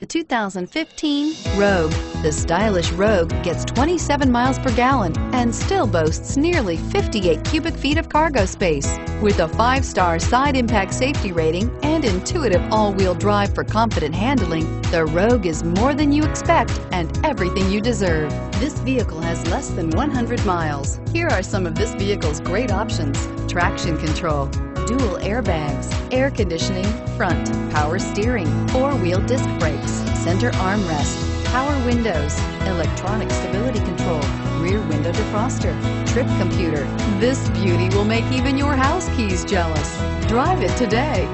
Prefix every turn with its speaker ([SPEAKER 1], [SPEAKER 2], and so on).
[SPEAKER 1] The 2015 Rogue. The stylish Rogue gets 27 miles per gallon and still boasts nearly 58 cubic feet of cargo space. With a five-star side impact safety rating and intuitive all-wheel drive for confident handling, the Rogue is more than you expect and everything you deserve. This vehicle has less than 100 miles. Here are some of this vehicle's great options. Traction control, dual airbags, air conditioning, front, power steering, four-wheel disc brakes, center armrest, power windows, electronic stability control, rear window defroster, trip computer. This beauty will make even your house keys jealous. Drive it today.